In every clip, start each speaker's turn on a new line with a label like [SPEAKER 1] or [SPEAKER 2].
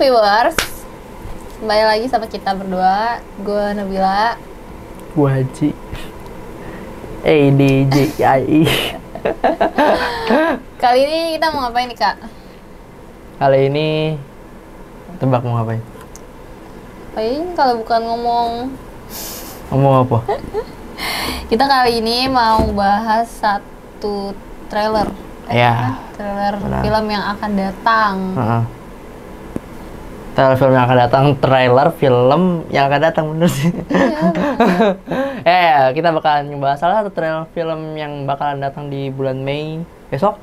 [SPEAKER 1] viewers, kembali lagi sama kita berdua. Gue Nabila.
[SPEAKER 2] Gua Haji. A D J I E.
[SPEAKER 1] Kali ini kita mau ngapain nih kak?
[SPEAKER 2] Kali ini tebak mau ngapain?
[SPEAKER 1] Paling kalau bukan ngomong,
[SPEAKER 2] Ngomong apa?
[SPEAKER 1] kita kali ini mau bahas satu trailer.
[SPEAKER 2] Ya.
[SPEAKER 1] Trailer
[SPEAKER 2] Benar.
[SPEAKER 1] film yang akan datang.
[SPEAKER 2] Heeh. Trailer film yang akan datang, trailer film yang akan datang bener sih. eh, ya, kita bakalan ngebahas salah satu trailer film yang bakalan datang di bulan Mei besok.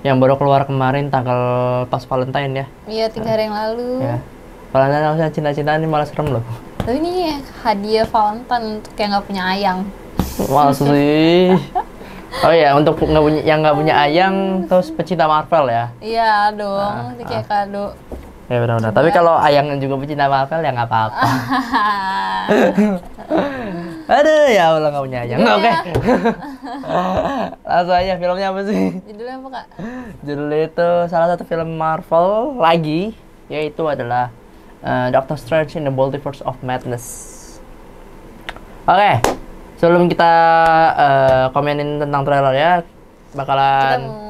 [SPEAKER 2] Yang baru keluar kemarin tanggal pas Valentine ya.
[SPEAKER 1] Iya tiga hari yang lalu.
[SPEAKER 2] Ya. Valentine harusnya cinta-cintaan ini malah serem loh.
[SPEAKER 1] Tapi ini hadiah Valentine untuk yang nggak punya ayang.
[SPEAKER 2] Males sih. Oh ya, untuk nggak punya yang nggak punya ayang terus pecinta Marvel ya.
[SPEAKER 1] Iya dong,
[SPEAKER 2] Ah,
[SPEAKER 1] itu kayak kado.
[SPEAKER 2] Ya benar-benar. Tapi kalau ayang juga pecinta Marvel ya nggak apa-apa. Aduh, ya Allah nggak punya ayang. Oke. Langsung aja filmnya apa sih?
[SPEAKER 1] Judulnya apa kak?
[SPEAKER 2] Judulnya itu salah satu film Marvel lagi, yaitu adalah uh, Doctor Strange in the Multiverse of Madness. Oke, sebelum kita uh, komenin tentang trailer ya,
[SPEAKER 1] Kita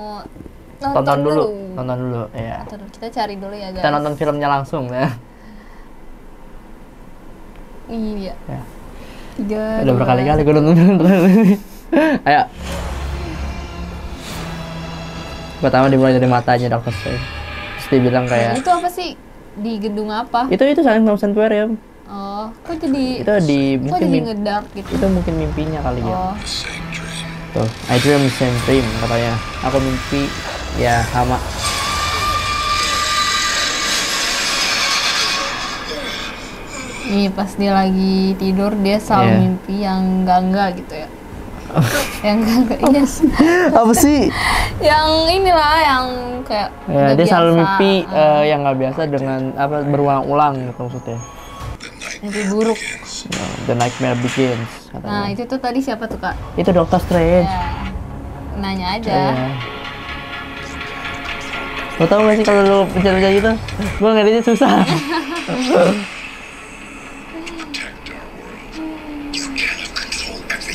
[SPEAKER 2] bakalan
[SPEAKER 1] mau
[SPEAKER 2] tonton dulu, tonton dulu, ya.
[SPEAKER 1] Nonton dulu. Kita cari dulu ya guys.
[SPEAKER 2] Kita nonton filmnya langsung ya.
[SPEAKER 1] Iya.
[SPEAKER 2] Ya.
[SPEAKER 1] Tiga.
[SPEAKER 2] Udah berkali-kali gue nonton. Ayo. Pertama dimulai dari matanya Strange. Terus dia bilang
[SPEAKER 1] Nah,
[SPEAKER 2] kayak,
[SPEAKER 1] itu apa sih? Di gedung apa?
[SPEAKER 2] itu itu Silent Mountain Aquarium.
[SPEAKER 1] Oh, kok jadi
[SPEAKER 2] Itu di
[SPEAKER 1] kok
[SPEAKER 2] mungkin
[SPEAKER 1] jadi ngedark gitu?
[SPEAKER 2] itu mungkin mimpinya kali ya.
[SPEAKER 1] Oh,
[SPEAKER 2] Tuh, I dream the same dream katanya. Aku mimpi ya sama.
[SPEAKER 1] nih pas dia lagi tidur dia selalu
[SPEAKER 2] Iya.
[SPEAKER 1] mimpi yang enggak enggak gitu ya. yang enggak enggak iya.
[SPEAKER 2] Apa sih?
[SPEAKER 1] yang inilah yang kayak
[SPEAKER 2] Ya, dia selalu
[SPEAKER 1] biasa.
[SPEAKER 2] mimpi
[SPEAKER 1] Ah,
[SPEAKER 2] eh, yang nggak biasa dengan apa berulang-ulang gitu maksudnya.
[SPEAKER 1] mimpi buruk.
[SPEAKER 2] The nightmare begins katanya.
[SPEAKER 1] Nah, itu tuh tadi siapa tuh, Kak?
[SPEAKER 2] Itu Doctor Strange.
[SPEAKER 1] Ya. Nanya aja.
[SPEAKER 2] Iya. Lo tau gak sih kalau lo pencari gitu? Gue ngeliatnya susah.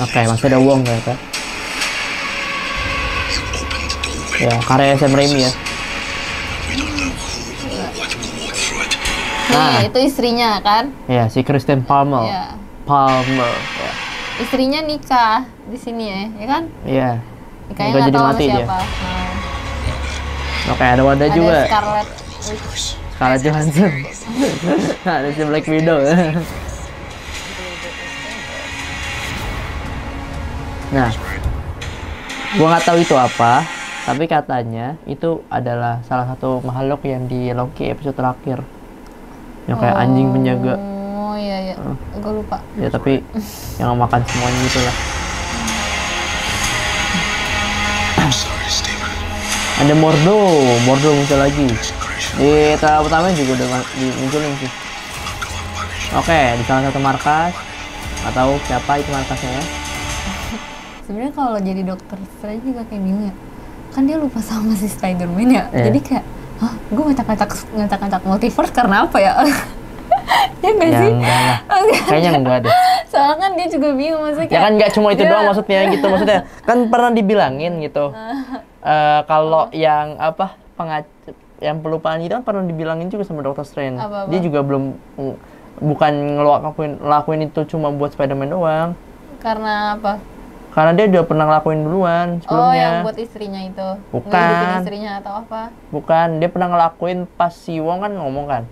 [SPEAKER 2] Oke, masih ada Wong ternyata. Ya, karya Sam Raimi ya. Nah.
[SPEAKER 1] Nih, itu istrinya kan?
[SPEAKER 2] Ya, si Kristen Palmer.
[SPEAKER 1] Iya.
[SPEAKER 2] Palmer. Ya.
[SPEAKER 1] Istrinya nikah di sini ya, ya kan?
[SPEAKER 2] Iya.
[SPEAKER 1] Nikahnya
[SPEAKER 2] Nggak
[SPEAKER 1] tahu sama
[SPEAKER 2] mati dia.
[SPEAKER 1] siapa. Nah,
[SPEAKER 2] Oke, ada Wanda
[SPEAKER 1] ada
[SPEAKER 2] juga.
[SPEAKER 1] Scarlett.
[SPEAKER 2] Scarlett Johansson. ada si Black Widow. nah, gua nggak tahu itu apa, tapi katanya itu adalah salah satu makhluk yang di Loki episode terakhir. Yang kayak anjing penjaga.
[SPEAKER 1] Oh iya iya, gue lupa.
[SPEAKER 2] Ya tapi yang makan semuanya gitu lah. Ada Mordo, Mordo muncul lagi. Di trailer pertama juga udah ma- di- munculin sih. Oke, di salah satu markas. Tahu siapa itu markasnya ya.
[SPEAKER 1] Sebenarnya kalau jadi dokter Strange juga kayak bingung ya. Kan dia lupa sama si Spider-Man ya.
[SPEAKER 2] Iya.
[SPEAKER 1] Jadi kayak, hah, gue ngacak-ngacak ngacak-ngacak multiverse karena apa ya? ya nggak
[SPEAKER 2] Ya
[SPEAKER 1] sih?
[SPEAKER 2] enggak lah. Kayaknya enggak deh.
[SPEAKER 1] Soalnya kan dia juga bingung maksudnya
[SPEAKER 2] Ya kan nggak cuma itu
[SPEAKER 1] dia-
[SPEAKER 2] doang maksudnya gitu. Maksudnya kan pernah dibilangin gitu. Eh, kalau yang apa pengac yang pelupaan itu kan pernah dibilangin juga sama Dr. Strange. Dia juga belum mm, bukan ngelakuin lakuin itu cuma buat Spider-Man doang.
[SPEAKER 1] Karena apa?
[SPEAKER 2] Karena dia udah pernah ngelakuin duluan
[SPEAKER 1] Oh, yang
[SPEAKER 2] sebelumnya.
[SPEAKER 1] buat istrinya itu.
[SPEAKER 2] Bukan.
[SPEAKER 1] Istrinya atau apa?
[SPEAKER 2] Bukan, dia pernah ngelakuin pas si Wong kan ngomong kan.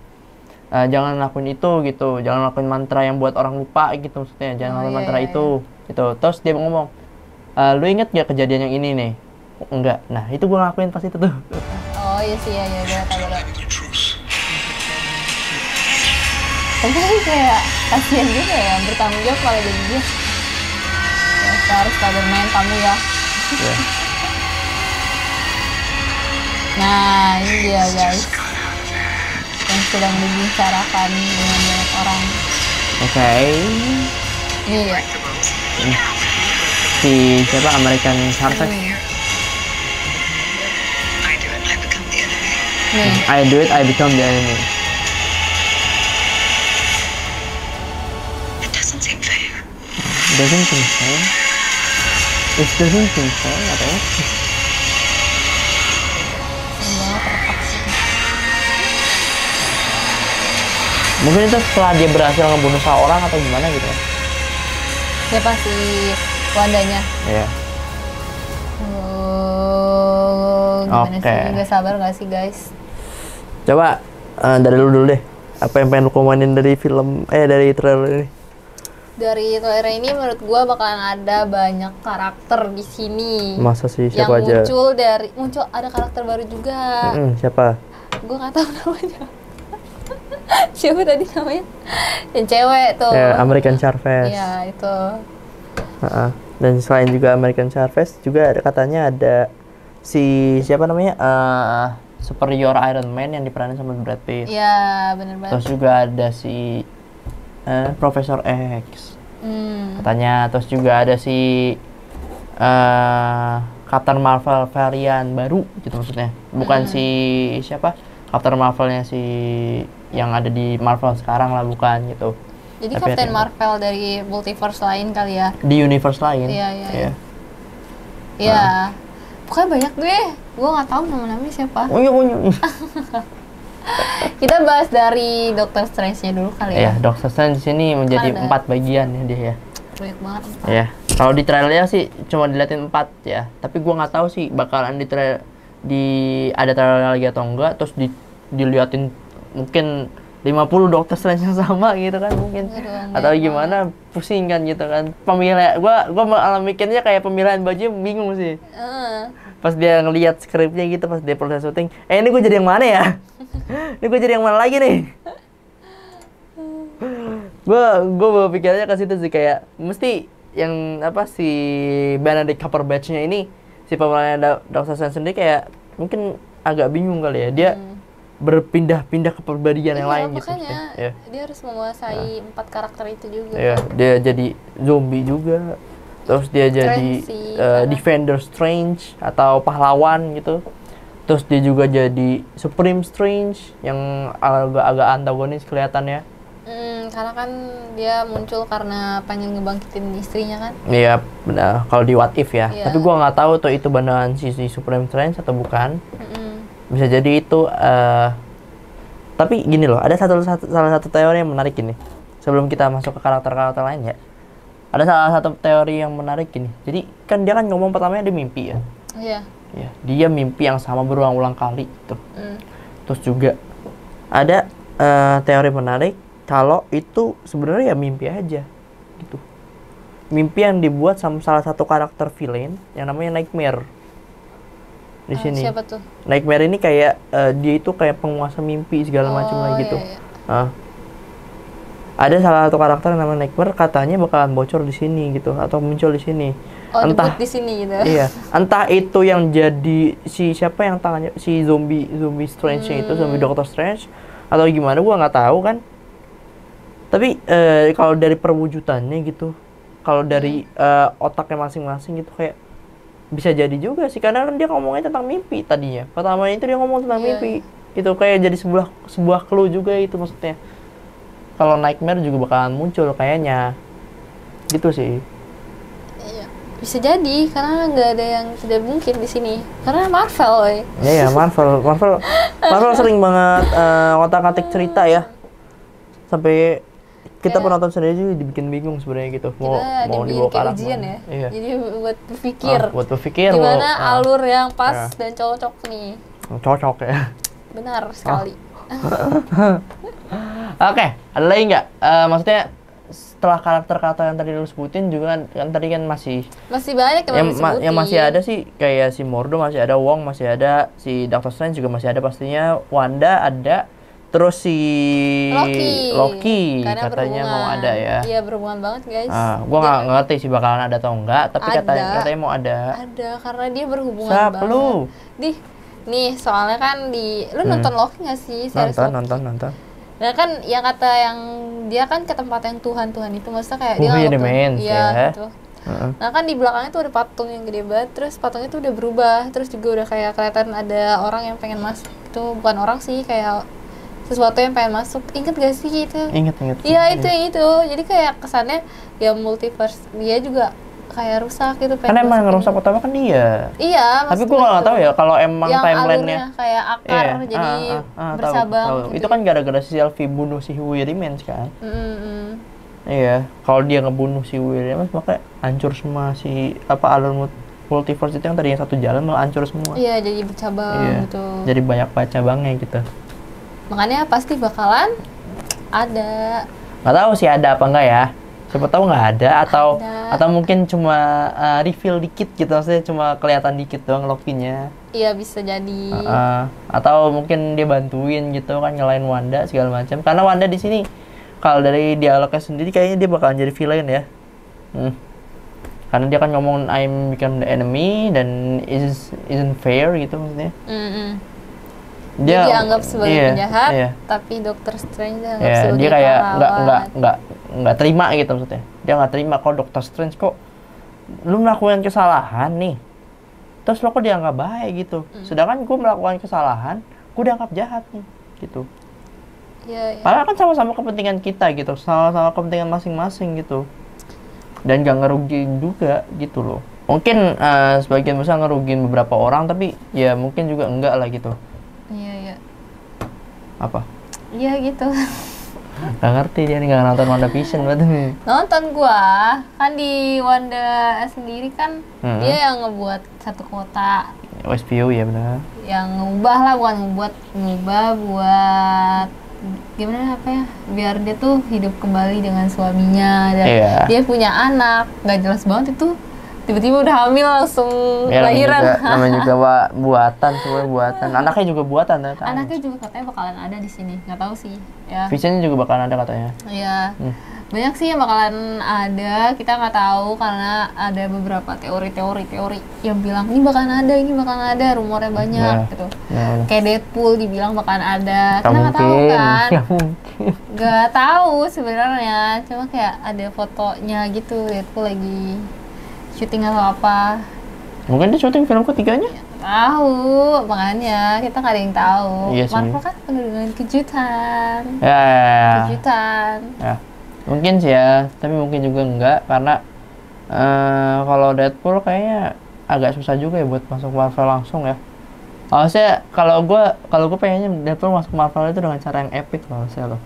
[SPEAKER 2] "Eh, jangan lakuin itu gitu, jangan lakuin mantra yang buat orang lupa gitu maksudnya, jangan
[SPEAKER 1] Oh,
[SPEAKER 2] lakuin
[SPEAKER 1] iya,
[SPEAKER 2] mantra
[SPEAKER 1] iya,
[SPEAKER 2] itu gitu. Terus dia ngomong, "Eh, lu inget gak kejadian yang ini nih? "Oh, enggak. Nah itu gue ngelakuin pas itu tuh.
[SPEAKER 1] Oh iya sih, iya, iya, gue tahu tahu. Tapi kan kayak kasihan juga ya, bertanggung jawab kalau jadi dia. Ya, harus Spider-Man kamu ya.
[SPEAKER 2] Ya.
[SPEAKER 1] Nah, ini dia guys. Yang sedang dibicarakan dengan banyak orang.
[SPEAKER 2] Oke.
[SPEAKER 1] Ini ya.
[SPEAKER 2] Si siapa American Sartek?
[SPEAKER 1] Hmm.
[SPEAKER 3] I do it, I become the enemy.
[SPEAKER 1] Nih,
[SPEAKER 2] I do it, I become the enemy.
[SPEAKER 3] It doesn't seem fair.
[SPEAKER 2] Doesn't seem fair. It doesn't seem fair,
[SPEAKER 1] banget terpaksa.
[SPEAKER 2] Mungkin itu setelah dia berhasil ngebunuh seorang atau gimana gitu ya?
[SPEAKER 1] Siapa si Wandanya?
[SPEAKER 2] Iya.
[SPEAKER 1] Oh, gimana
[SPEAKER 2] Oke.
[SPEAKER 1] sih? Gak sabar gak sih guys?
[SPEAKER 2] Coba eh, dari lu dulu deh. Apa yang pengen lu komenin dari film eh dari trailer ini?
[SPEAKER 1] Dari trailer ini menurut gua bakalan ada banyak karakter di sini.
[SPEAKER 2] Masa sih
[SPEAKER 1] yang
[SPEAKER 2] siapa aja?
[SPEAKER 1] muncul dari muncul ada karakter baru juga.
[SPEAKER 2] Mm, siapa?
[SPEAKER 1] Gue nggak tahu namanya. siapa tadi namanya? Yang cewek tuh.
[SPEAKER 2] Ya, American Chavez.
[SPEAKER 1] Iya itu.
[SPEAKER 2] Ha-ha. Dan selain juga American Chavez juga ada katanya ada si siapa namanya eh superior Iron Man yang diperanin sama Brad Pitt.
[SPEAKER 1] Iya bener banget.
[SPEAKER 2] Terus juga ada si eh, Profesor X
[SPEAKER 1] Hmm.
[SPEAKER 2] katanya. Terus juga ada si eh Captain Marvel varian baru gitu maksudnya. Bukan
[SPEAKER 1] Hmm.
[SPEAKER 2] si siapa? Captain Marvelnya si yang ada di Marvel sekarang lah bukan gitu.
[SPEAKER 1] Jadi
[SPEAKER 2] Tapi
[SPEAKER 1] Captain Marvel dari multiverse lain kali ya?
[SPEAKER 2] Di universe lain.
[SPEAKER 1] Iya, iya,
[SPEAKER 2] Iya.
[SPEAKER 1] iya. Iya. Pokoknya banyak deh. Gue nggak tahu nama-namanya siapa.
[SPEAKER 2] Unyu unyu.
[SPEAKER 1] Kita bahas dari Doctor Strange-nya dulu kali ya.
[SPEAKER 2] Ya, Doctor Strange di sini menjadi
[SPEAKER 1] Ada.
[SPEAKER 2] empat bagian ya dia ya.
[SPEAKER 1] Banyak banget.
[SPEAKER 2] Ya, kalau di trailernya sih cuma diliatin empat ya. Tapi gua nggak tahu sih bakalan di trailer di ada trailer lagi atau enggak. Terus di diliatin mungkin 50 Doctor Strange yang sama gitu kan mungkin.
[SPEAKER 1] Aduh,
[SPEAKER 2] atau gimana pusing kan gitu kan. Pemilihan gua gua malah mikirnya kayak pemilihan baju bingung sih. Pas dia ngelihat skripnya gitu pas dia proses syuting, eh ini gue jadi yang mana ya? ini gue jadi yang mana lagi nih? gue gue berpikirnya ke situ sih kayak mesti yang apa si Benedict Cumberbatch-nya ini si pemerannya Doctor Strange sendiri kayak mungkin agak bingung kali ya dia berpindah-pindah ke perbedaan yang
[SPEAKER 1] iya,
[SPEAKER 2] lain gitu. Iya.
[SPEAKER 1] dia harus menguasai empat karakter itu juga.
[SPEAKER 2] Iya, dia jadi zombie juga. Terus dia jadi
[SPEAKER 1] sih, karena-
[SPEAKER 2] Defender Strange atau pahlawan gitu. Terus dia juga jadi Supreme Strange yang agak-agak antagonis kelihatannya.
[SPEAKER 1] Hmm, karena kan dia muncul karena pengen ngebangkitin istrinya kan.
[SPEAKER 2] Iya, benar. Kalau di What If ya.
[SPEAKER 1] Iya.
[SPEAKER 2] Tapi gua nggak tahu tuh itu beneran si, si Supreme Strange atau bukan.
[SPEAKER 1] Mm-mm.
[SPEAKER 2] Bisa jadi itu eh tapi gini loh, ada satu, satu salah satu teori yang menarik ini. Sebelum kita masuk ke karakter-karakter lain ya. Ada salah satu teori yang menarik gini. Jadi kan dia kan ngomong pertamanya dia mimpi ya.
[SPEAKER 1] Iya.
[SPEAKER 2] Ya, dia mimpi yang sama berulang-ulang kali gitu.
[SPEAKER 1] Hmm.
[SPEAKER 2] Terus juga ada eh, teori menarik kalau itu sebenarnya ya mimpi aja gitu. Mimpi yang dibuat sama salah satu karakter villain yang namanya Nightmare. Di
[SPEAKER 1] Ah,
[SPEAKER 2] sini.
[SPEAKER 1] siapa tuh?
[SPEAKER 2] Nightmare ini kayak eh, dia itu kayak penguasa mimpi segala macam
[SPEAKER 1] Oh,
[SPEAKER 2] lah
[SPEAKER 1] iya,
[SPEAKER 2] gitu.
[SPEAKER 1] iya.
[SPEAKER 2] Ah. Ada salah satu karakter yang namanya Nightmare katanya bakalan bocor di sini gitu atau muncul di sini.
[SPEAKER 1] Oh,
[SPEAKER 2] Entah
[SPEAKER 1] di sini gitu.
[SPEAKER 2] iya, entah itu yang jadi si siapa yang tangannya si zombie zombie Strange itu zombie
[SPEAKER 1] Hmm.
[SPEAKER 2] Doctor Strange atau gimana gua nggak tahu kan. Tapi eh, kalau dari perwujudannya gitu, kalau dari eh, otaknya masing-masing gitu kayak bisa jadi juga sih karena kan dia ngomongnya tentang mimpi tadinya. Pertama itu dia ngomong tentang
[SPEAKER 1] Iya,
[SPEAKER 2] mimpi. Itu kayak jadi sebuah sebuah clue juga itu maksudnya. Kalau nightmare juga bakalan muncul kayaknya. Gitu sih.
[SPEAKER 1] Iya. Bisa jadi karena nggak ada yang tidak mungkin di sini. Karena Marvel, woy.
[SPEAKER 2] Ya ya Marvel, Marvel, Marvel sering banget eh, otak-atik cerita ya. Sampai kita
[SPEAKER 1] Kayak-
[SPEAKER 2] penonton sendiri juga dibikin bingung sebenarnya gitu. Mau
[SPEAKER 1] Kita
[SPEAKER 2] mau dibawa ke arah
[SPEAKER 1] ujian
[SPEAKER 2] mana.
[SPEAKER 1] ya.
[SPEAKER 2] Iya.
[SPEAKER 1] Jadi buat berpikir.
[SPEAKER 2] Ah, buat berpikir mau
[SPEAKER 1] gimana
[SPEAKER 2] ah,
[SPEAKER 1] alur yang pas
[SPEAKER 2] Ya.
[SPEAKER 1] dan cocok nih.
[SPEAKER 2] cocok ya.
[SPEAKER 1] Benar sekali.
[SPEAKER 2] Oke, ada lagi nggak? Eh, maksudnya setelah karakter-karakter yang tadi lu sebutin juga kan, kan tadi kan masih
[SPEAKER 1] Masih banyak yang,
[SPEAKER 2] yang, ma- yang masih ada sih kayak si Mordo masih ada, Wong masih ada, si Doctor Strange juga masih ada pastinya, Wanda ada, terus si
[SPEAKER 1] Loki.
[SPEAKER 2] Loki
[SPEAKER 1] Karena
[SPEAKER 2] katanya mau ada ya.
[SPEAKER 1] Iya berhubungan banget guys.
[SPEAKER 2] Ah, gua nggak ngerti sih bakalan ada atau enggak, tapi katanya
[SPEAKER 1] Ada.
[SPEAKER 2] katanya mau ada.
[SPEAKER 1] Ada karena dia berhubungan
[SPEAKER 2] Siapa
[SPEAKER 1] banget.
[SPEAKER 2] lu?
[SPEAKER 1] Di nih soalnya kan di lu nonton Loki gak sih? Series
[SPEAKER 2] Hmm. Nonton,
[SPEAKER 1] Loki?
[SPEAKER 2] nonton, nonton.
[SPEAKER 1] Nah kan yang kata yang dia kan ke tempat yang Tuhan Tuhan itu maksudnya kayak
[SPEAKER 2] Oh,
[SPEAKER 1] dia tuh-
[SPEAKER 2] Mans,
[SPEAKER 1] iya
[SPEAKER 2] ya.
[SPEAKER 1] gitu.
[SPEAKER 2] Heeh.
[SPEAKER 1] Nah kan di belakangnya tuh ada patung yang gede banget, terus patungnya tuh udah berubah, terus juga udah kayak kelihatan ada orang yang pengen masuk. Itu bukan orang sih, kayak sesuatu yang pengen masuk. Ingat gak sih itu?
[SPEAKER 2] Ingat ingat.
[SPEAKER 1] Iya itu yang itu. Jadi kayak kesannya ya multiverse dia juga kayak rusak gitu. pengen
[SPEAKER 2] Karena emang ngerusak pertama kan dia.
[SPEAKER 1] Iya.
[SPEAKER 2] Tapi gue nggak
[SPEAKER 1] itu.
[SPEAKER 2] tahu ya kalau emang
[SPEAKER 1] yang
[SPEAKER 2] timelinenya.
[SPEAKER 1] kayak akar
[SPEAKER 2] Iya,
[SPEAKER 1] jadi
[SPEAKER 2] ah, ah, ah,
[SPEAKER 1] bersabang.
[SPEAKER 2] tahu.
[SPEAKER 1] gitu.
[SPEAKER 2] Itu kan gara-gara si Selfie bunuh si Williams kan.
[SPEAKER 1] Mm, mm, mm.
[SPEAKER 2] Iya, kalau dia ngebunuh si Williams maka hancur semua si apa alur mul- multiverse itu yang tadinya satu jalan malah hancur semua.
[SPEAKER 1] Iya jadi bercabang
[SPEAKER 2] Iya.
[SPEAKER 1] gitu.
[SPEAKER 2] Jadi banyak baca bangnya gitu.
[SPEAKER 1] Makanya pasti bakalan ada.
[SPEAKER 2] Nggak tahu sih ada apa enggak ya. Siapa tahu nggak ada atau
[SPEAKER 1] Ada.
[SPEAKER 2] atau mungkin cuma uh, reveal dikit gitu maksudnya cuma kelihatan dikit doang Loki-nya.
[SPEAKER 1] Iya bisa jadi.
[SPEAKER 2] Uh-uh. atau mungkin dia bantuin gitu kan nyalain Wanda segala macam. Karena Wanda di sini kalau dari dialognya sendiri kayaknya dia bakalan jadi villain ya. Hmm. Karena dia kan ngomong I'm become the enemy dan is isn't fair gitu maksudnya.
[SPEAKER 1] Mm-mm.
[SPEAKER 2] Dia,
[SPEAKER 1] Dia dianggap sebagai
[SPEAKER 2] iya,
[SPEAKER 1] penjahat,
[SPEAKER 2] Iya.
[SPEAKER 1] tapi Dokter Strange dianggap
[SPEAKER 2] Iya,
[SPEAKER 1] sebagai
[SPEAKER 2] dia kayak nggak nggak nggak nggak terima gitu maksudnya. Dia nggak terima kok Doctor Strange kok lu melakukan kesalahan nih. Terus lo kok dianggap baik gitu.
[SPEAKER 1] Hmm.
[SPEAKER 2] Sedangkan gue melakukan kesalahan, gue dianggap jahat nih gitu.
[SPEAKER 1] Iya, iya.
[SPEAKER 2] Padahal kan sama-sama kepentingan kita gitu, sama-sama kepentingan masing-masing gitu. Dan gak ngerugiin juga gitu loh. Mungkin eh, sebagian besar ngerugiin beberapa orang, tapi ya mungkin juga enggak lah gitu. Apa?
[SPEAKER 1] Iya gitu.
[SPEAKER 2] Gak ngerti dia nih gak nonton WandaVision berarti nih.
[SPEAKER 1] Nonton gua kan di Wanda sendiri kan
[SPEAKER 2] Hmm.
[SPEAKER 1] dia yang ngebuat satu kota
[SPEAKER 2] OSPO ya benar.
[SPEAKER 1] yang ngubah lah bukan ngebuat ngubah buat gimana apa ya biar dia tuh hidup kembali dengan suaminya dan
[SPEAKER 2] Iya.
[SPEAKER 1] dia punya anak nggak jelas banget itu tiba-tiba udah hamil langsung
[SPEAKER 2] Ya,
[SPEAKER 1] lahiran
[SPEAKER 2] juga, namanya juga buatan, semua buatan. Anaknya juga buatan ternyata.
[SPEAKER 1] anaknya juga katanya bakalan ada di sini nggak tahu sih ya
[SPEAKER 2] Visionnya juga bakalan ada katanya.
[SPEAKER 1] ya
[SPEAKER 2] Hmm.
[SPEAKER 1] banyak sih yang bakalan ada kita nggak tahu karena ada beberapa teori-teori teori yang bilang ini bakalan ada ini bakalan ada rumornya banyak
[SPEAKER 2] Ya.
[SPEAKER 1] gitu
[SPEAKER 2] Ya,
[SPEAKER 1] kayak Deadpool dibilang bakalan ada kita nggak tahu kan
[SPEAKER 2] mungkin.
[SPEAKER 1] nggak tahu sebenarnya cuma kayak ada fotonya gitu Deadpool lagi syuting atau apa
[SPEAKER 2] Mungkin dia syuting film ketiganya?
[SPEAKER 1] tahu makanya kita nggak ada yang tahu
[SPEAKER 2] Iya sih.
[SPEAKER 1] Marvel kan penuh dengan kejutan
[SPEAKER 2] Ya, ya, ya.
[SPEAKER 1] kejutan
[SPEAKER 2] Ya, mungkin sih ya, tapi mungkin juga enggak karena eh kalau Deadpool kayaknya agak susah juga ya buat masuk Marvel langsung ya. Harusnya kalau gua kalau gua pengennya Deadpool masuk Marvel itu dengan cara yang epic loh, saya loh.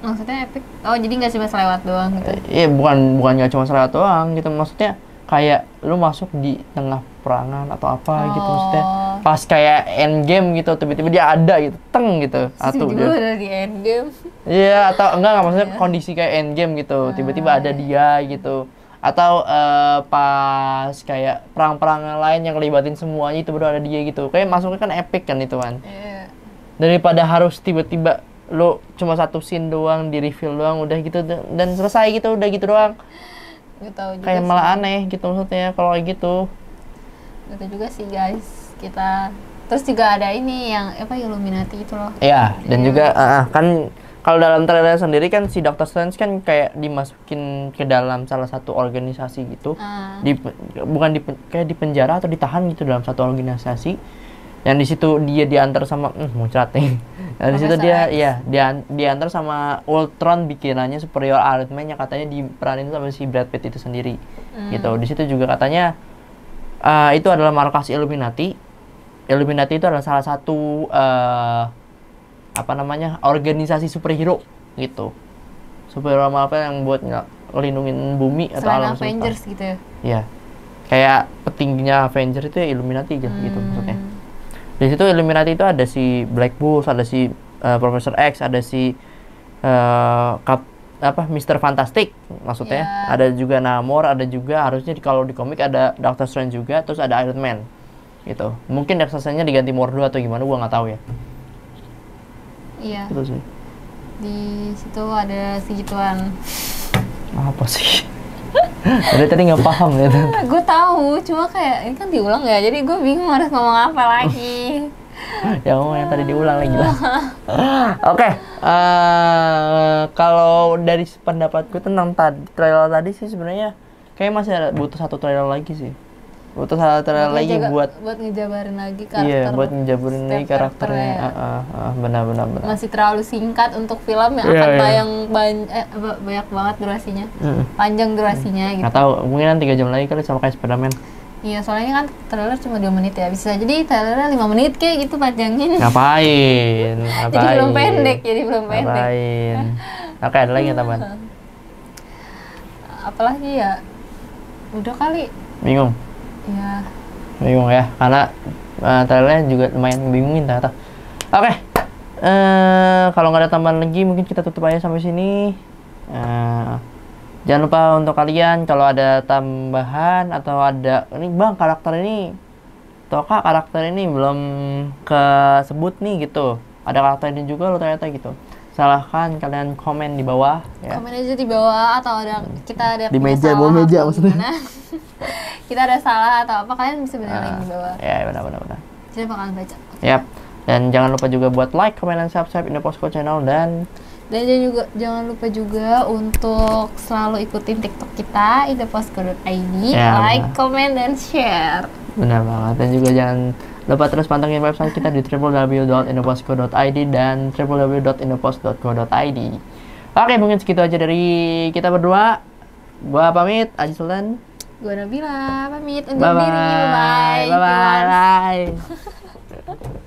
[SPEAKER 1] maksudnya epic oh jadi nggak cuma selewat doang gitu
[SPEAKER 2] Iya, bukan bukan nggak cuma selewat doang gitu, maksudnya kayak lu masuk di tengah perangan atau apa gitu maksudnya.
[SPEAKER 1] Oh.
[SPEAKER 2] Pas kayak end game gitu, tiba-tiba dia ada gitu, teng gitu, atau dia
[SPEAKER 1] udah di endgame
[SPEAKER 2] Iya, atau enggak enggak maksudnya kondisi kayak end game gitu. Tiba-tiba ada dia gitu. Atau eh, pas kayak perang-perang lain yang ngelibatin semuanya itu baru ada dia gitu. Kayak masuknya kan epic kan itu kan.
[SPEAKER 1] Iya.
[SPEAKER 2] Daripada harus tiba-tiba lo cuma satu scene doang di reveal doang udah gitu dan selesai gitu udah gitu doang
[SPEAKER 1] Gak tahu juga
[SPEAKER 2] kayak
[SPEAKER 1] sih.
[SPEAKER 2] malah aneh gitu maksudnya kalau kayak gitu
[SPEAKER 1] Gak tahu juga sih guys kita terus juga ada ini yang apa Illuminati itu loh
[SPEAKER 2] Iya, dan
[SPEAKER 1] Iya.
[SPEAKER 2] juga ah, kan kalau dalam trailer sendiri kan si Doctor Strange kan kayak dimasukin ke dalam salah satu organisasi gitu.
[SPEAKER 1] Ah.
[SPEAKER 2] Di bukan di kayak di penjara atau ditahan gitu dalam satu organisasi. Yang di situ dia diantar sama hmm, muncrat nih. Nah, di situ dia ya dia diantar sama Ultron bikinannya superior Iron Man yang katanya diperanin sama si Brad Pitt itu sendiri.
[SPEAKER 1] Hmm.
[SPEAKER 2] Gitu. Di situ juga katanya ah, itu adalah markas Illuminati. Illuminati itu adalah salah satu eh, apa namanya organisasi superhero gitu superhero Marvel yang buat nggak ngelindungin bumi atau
[SPEAKER 1] selain
[SPEAKER 2] alam semesta.
[SPEAKER 1] Avengers gitu ya
[SPEAKER 2] Iya. Kayak petingginya Avenger itu ya Illuminati gitu
[SPEAKER 1] Hmm.
[SPEAKER 2] maksudnya. Di situ Illuminati itu ada si Black Bolt, ada si eh, Professor X, ada si eh, Kap apa Mister Fantastic maksudnya.
[SPEAKER 1] Ya.
[SPEAKER 2] Ada juga Namor, ada juga harusnya di- kalau di komik ada Doctor Strange juga, terus ada Iron Man. Gitu. Mungkin Strange-nya diganti Mordo atau gimana gua nggak tahu ya.
[SPEAKER 1] iya
[SPEAKER 2] Gitu sih.
[SPEAKER 1] di situ ada segituan
[SPEAKER 2] Apa sih? Dari tadi nggak paham gitu.
[SPEAKER 1] gue tahu cuma kayak ini kan diulang ya jadi gue bingung harus ngomong apa lagi
[SPEAKER 2] ya ngomong yang tadi diulang lagi lah. Oke, eh, kalau dari pendapatku tentang tadi trailer tadi sih sebenarnya kayak masih ada, butuh satu trailer lagi sih. Butuh satu trailer lagi buat
[SPEAKER 1] buat ngejabarin lagi karakter
[SPEAKER 2] iya, buat ngejabarin lagi karakternya.
[SPEAKER 1] ya.
[SPEAKER 2] Ah, ah, ah, benar benar benar.
[SPEAKER 1] masih terlalu singkat untuk film yang
[SPEAKER 2] Iya,
[SPEAKER 1] akan
[SPEAKER 2] iya.
[SPEAKER 1] tayang ban- eh, ba- banyak banget durasinya
[SPEAKER 2] Mm.
[SPEAKER 1] panjang durasinya gitu
[SPEAKER 2] Nggak tahu, mungkin tiga jam lagi kali sama kayak Spiderman.
[SPEAKER 1] iya soalnya ini kan trailer cuma 2 menit ya bisa jadi trailernya 5 menit kayak gitu panjangin
[SPEAKER 2] Ngapain? Ngapain?
[SPEAKER 1] jadi belum pendek jadi belum pendek
[SPEAKER 2] Ngapain? Oke, ada lagi yang tambahan?
[SPEAKER 1] apalagi ya udah kali
[SPEAKER 2] Bingung?
[SPEAKER 1] Ya
[SPEAKER 2] Bingung ya, karena uh, trailernya juga lumayan bingungin ternyata. Oke, eh kalau nggak ada tambahan lagi, mungkin kita tutup aja sampai sini. Eh, jangan lupa untuk kalian kalau ada tambahan atau ada ini bang karakter ini, kak karakter ini belum kesebut nih gitu. Ada karakter ini juga lo ternyata gitu. Silahkan kalian komen di bawah ya.
[SPEAKER 1] komen aja di bawah atau ada kita ada
[SPEAKER 2] Di meja,
[SPEAKER 1] salah
[SPEAKER 2] bawah meja maksudnya.
[SPEAKER 1] kita ada salah atau apa kalian bisa benerin
[SPEAKER 2] Ah,
[SPEAKER 1] di bawah
[SPEAKER 2] ya benar benar benar.
[SPEAKER 1] jadi bakalan baca
[SPEAKER 2] Yap. Dan jangan lupa juga buat like, comment, dan subscribe Indo Posko channel dan
[SPEAKER 1] Dan jangan juga jangan lupa juga untuk selalu ikutin TikTok kita @posko.id,
[SPEAKER 2] Ya,
[SPEAKER 1] like,
[SPEAKER 2] benar.
[SPEAKER 1] comment dan share.
[SPEAKER 2] Benar banget. Dan juga jangan lupa terus pantengin website kita di www.indoposko.id dan www.indopost.co.id. Oke, mungkin segitu aja dari kita berdua. Gua pamit, Aji Sultan.
[SPEAKER 1] Gue Nabila, pamit undur
[SPEAKER 2] Bye
[SPEAKER 1] diri. Bye.
[SPEAKER 2] bye. Bye bye.